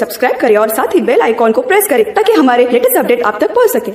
Subscribe करें और साथ ही बेल आइकॉन को प्रेस करें ताकि हमारे लेटेस्ट अपडेट आप तक पहुँच सके।